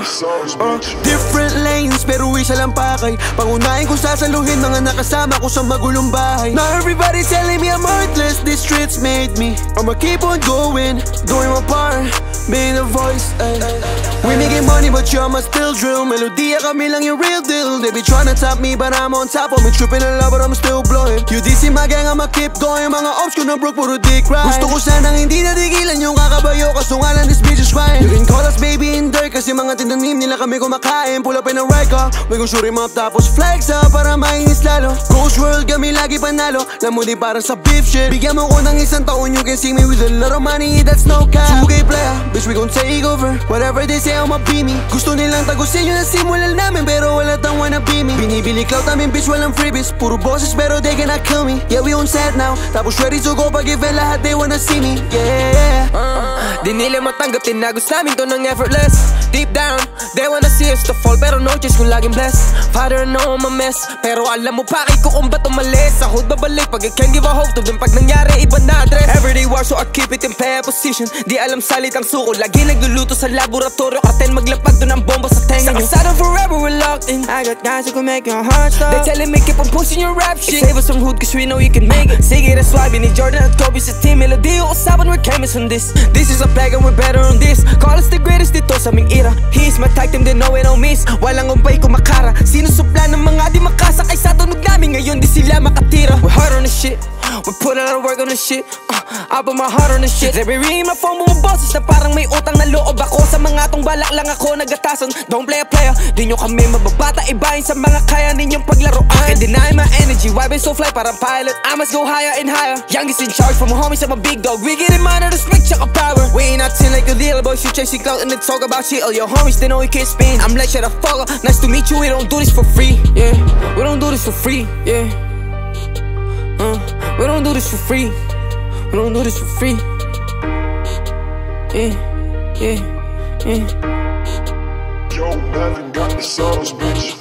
uh, Different lanes pero isa lang pakay. Pangunahin kong sasaluhin mga nakasama ko sa magulong bahay. Now everybody telling me I'm worthless These streets made me. I'ma keep on going, doing my part Being a voice, ay. We making money but you must still drill. Melodia kami lang yung real deal. They be tryna top me but I'm on top of me. Tripping in love but I'm still blowing. You DC my gang I'ma keep going. Mga ops ko na broke puro dick ride Gusto ko sanang hindi natigilan yung kakabayo. Kaso nga lang this bitch is crying. You can call us baby in dirt Kasi mga tinanim nila kami kumakain. Pull up in a We gon' shoot him up tapos flex up Para mainis lalo. Ghost world kami lagi panalo. Alam mo di parang sa beef shit. Bigyan mo ko ng isang taon You can see me with a lot of money. That's no cap. 2K player Bitch we gon' take over. Whatever they say I'ma be me. Gusto nilang tagusin yung nasimulan namin Pero wala tang wanna be me. Binibili clout namin bitch walang freebies. Puro bosses pero they cannot kill me. Yeah we on set now. Tapos ready to go pag event lahat they wanna see me. Yeah. Uh, Di nila matanggap tinagos namin to ng effortless Deep down, they wanna see us to fall Pero no choice kung laging blessed Father, know I'm a mess Pero alam mo pa kay ko kung ba't umalis? Sa hood babalik pag I can't give a hope to them Pag nangyari iba na address. Everyday war so I keep it in pay position. Di alam salitang suko Lagi nagluluto sa laboratorio. Kartel maglapag doon ang bomba sa tenga Sa forever we're locked in. I got guys who can make your heart stop. They telling me keep on pushing your rap shit. Save us some hood cause we know you can make it. Sige that's why Ni Jordan at Kobe sa team Melody usapan we're chemists on this. This is a plague and we're better on this. Call us the greatest dito sa aming era He's my team they know it don't miss. Walang umpay kumakara Sinusupla ng mga di makasakay sa tunog namin Ngayon di sila makatira. We're hard on this shit. We put a lot of work on this shit. Uh, I put my heart on this shit. Every ring my phone mga bosses Na parang may utang na loob ako. Sa mga tong balak lang ako nagatasan. Don't play a player Di nyo kami mababata. Ibahin sa mga kaya ninyong paglaruan I can deny my energy Why be so fly? Parang pilot I must go higher and higher. Youngest in charge From homies I'm a big dog. We getting mine of respect tsaka power. We ain't acting like a little boy You chasing clout and they talk about shit. All your homies they know we can't spin. I'm like shut the fuck up. Nice to meet you We don't do this for free. Yeah We don't do this for free. Yeah. Uh, we don't do this for free. We don't do this for free. Yeah, yeah, yeah. Yo, got the sauce, bitch.